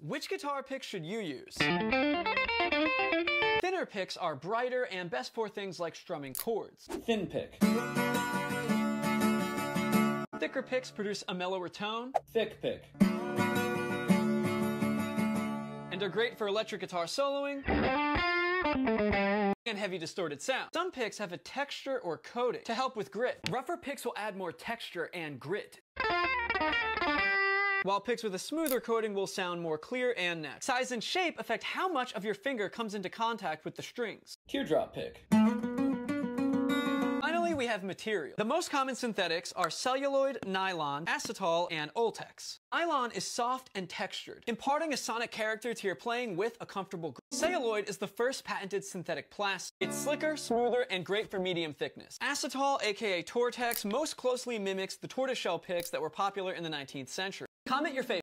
Which guitar pick should you use? Thinner picks are brighter and best for things like strumming chords. Thin pick. Thicker picks produce a mellower tone Thick pick. and are great for electric guitar soloing and heavy distorted sound. Some picks have a texture or coating to help with grit. Rougher picks will add more texture and grit. While picks with a smoother coating will sound more clear and neck. Size and shape affect how much of your finger comes into contact with the strings. Teardrop pick. Finally, we have material. The most common synthetics are celluloid, nylon, acetal, and Ultex. Nylon is soft and textured, imparting a sonic character to your playing with a comfortable grip. Celluloid is the first patented synthetic plastic. It's slicker, smoother, and great for medium thickness. Acetal, aka Tortex, most closely mimics the tortoiseshell picks that were popular in the 19th century. Comment your favorite.